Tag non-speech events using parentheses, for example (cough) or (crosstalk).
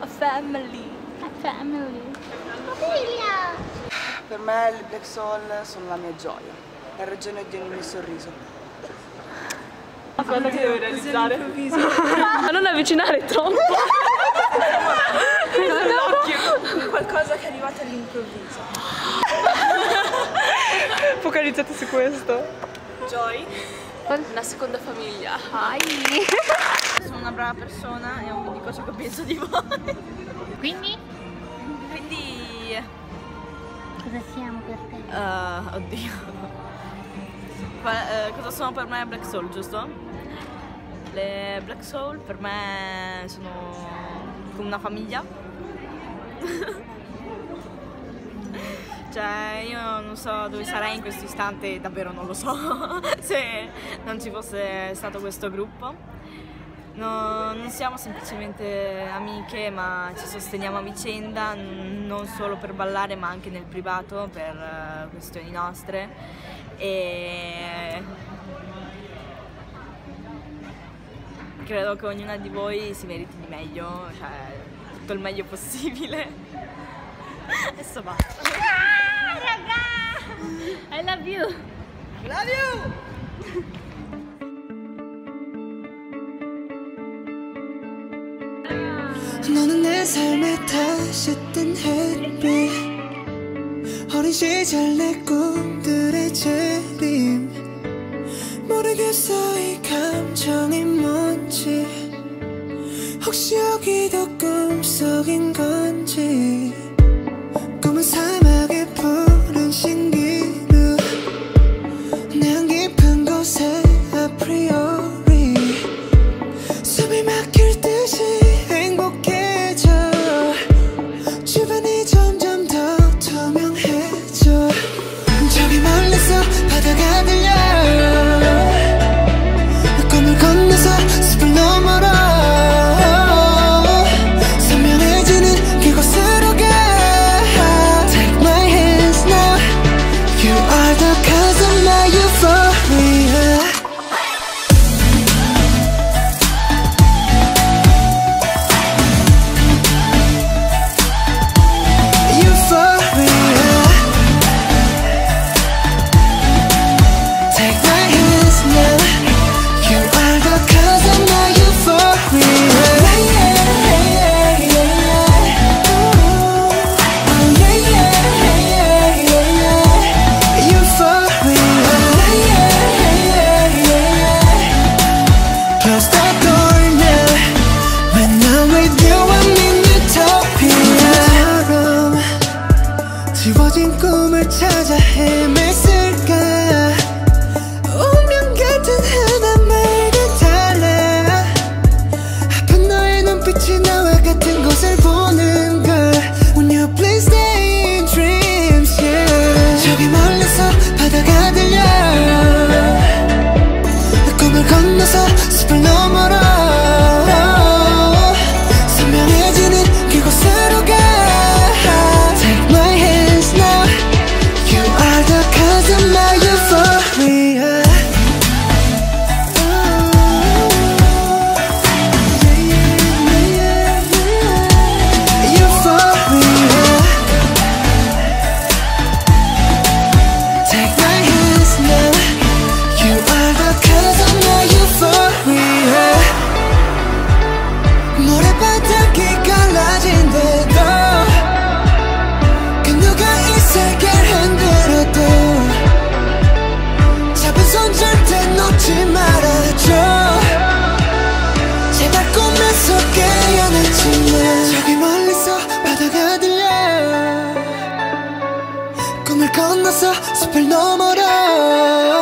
A family. A family. Per me le Black Soul sono la mia gioia, la ragione di ogni mio sorriso. Aspetta che devo realizzare. (laughs) Ma non avvicinare troppo. Qualcosa che è arrivato all'improvviso. Focalizzate su questo. Joy. Una seconda famiglia. (laughs) Sono una brava persona e non vi dico ciò che penso di voi. Quindi? Quindi... Cosa siamo per te? eh, oddio. Fa- eh, cosa sono per me Black Soul, giusto? Le Black Soul per me sono come una famiglia. (laughs) Cioè, io non so dove sarei in questo istante, davvero non lo so, (laughs) se non ci fosse stato questo gruppo. No, non siamo semplicemente amiche, ma ci sosteniamo a vicenda, non solo per ballare, ma anche nel privato, per eh, questioni nostre. E credo che ognuna di voi si meriti di meglio, cioè tutto il meglio possibile. (laughs) Adesso basta. I love you. Love you! 너는 내 삶에 다시 뜬 햇빛 어린 시절 내 꿈들의 재림 모르겠어 이 감정이 뭔지 혹시 여기도 꿈속인 건지 지워진 꿈을 찾아 헤맸을까? 운명 같은 하나 말과 달라. 아픈 너의 눈빛이 나와 같은 곳을 보는 세계를 흔들어도 잡은 손 절대 놓지 말아줘. 제발 꿈에서 깨어났지만 저기 멀리서 바다가 들려. 꿈을 건너서 숲을 너머로